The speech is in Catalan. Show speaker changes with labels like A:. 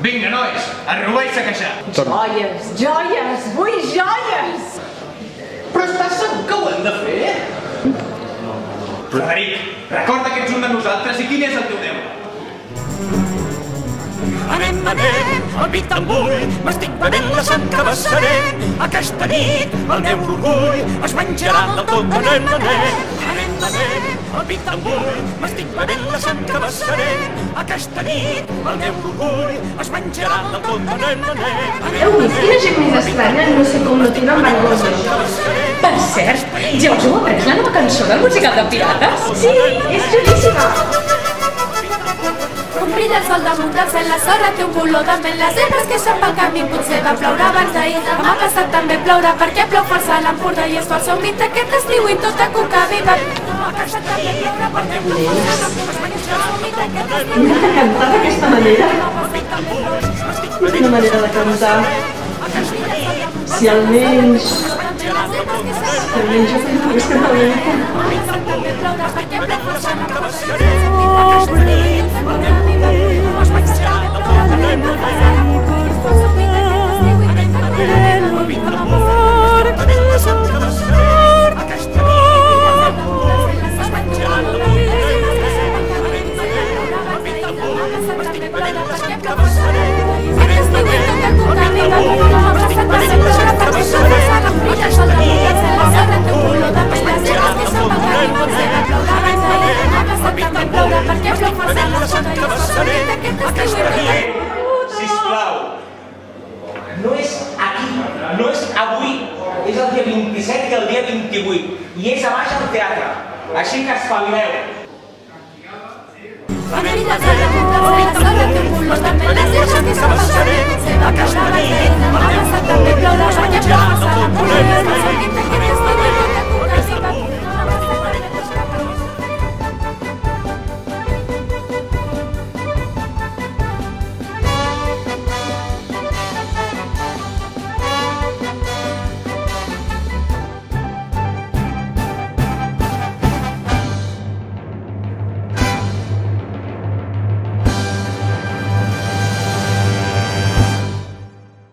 A: Vinga, nois, a robar i saquejar.
B: Joies, joies, vull joies!
A: Però estàs segur que ho hem de fer? Frederic, recorda que ets un de nosaltres i quin és el teu deure?
C: Anem, anem, al pit tambull, m'estic bevent la sang que vessaré. Aquesta nit el meu orgull es menjarà del tot. Anem, anem, anem, anem, al pit tambull, m'estic bevent la sang que vessaré. Aquesta nit el meu orgull es menjarà del tot. Anem, anem,
D: Heu vist quina gent més estranya? No sé com no tenen vergonya.
E: Per cert, ja us heu après la nova cançó del musical de Pirates?
D: Sí, és xulíssima.
F: Cel, la sorra té un color mel. Les herbes que pel camí potser va ploure abans d'ahir. Demà passat també plourà perquè plou força a l'Empordà i és falsa un aquest estiu i tota viva. Demà passat també plourà perquè plou força a l'Empordà i és falsa un mite aquest estiu.
D: M'ha cantar d'aquesta manera. Manera de cantar. Si almenys... Si almenys jo també pogués cantar una
F: perquè plou força a la sota i es fa aquest estiu.
A: Sisplau, no és aquí, no és avui, és el dia 27 i el dia 28, i és a baix al teatre, així que espavileu.
F: Aquesta nit, el meu orgull